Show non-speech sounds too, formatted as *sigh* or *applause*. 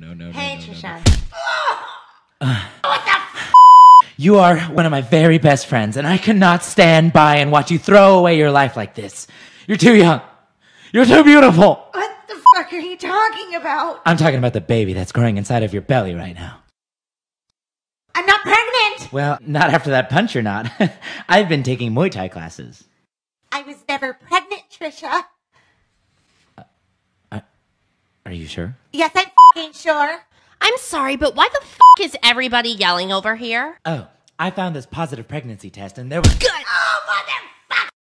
no, no, Hey, no, no, Trisha. *sighs* You are one of my very best friends, and I cannot stand by and watch you throw away your life like this. You're too young. You're too beautiful. What the fuck are you talking about? I'm talking about the baby that's growing inside of your belly right now. I'm not pregnant. Well, not after that punch, you're not. *laughs* I've been taking Muay Thai classes. I was never pregnant, Trisha. Uh, are you sure? Yes, I'm sure. I'm sorry, but why the f is everybody yelling over here? Oh, I found this positive pregnancy test, and there was. Good! Oh, mother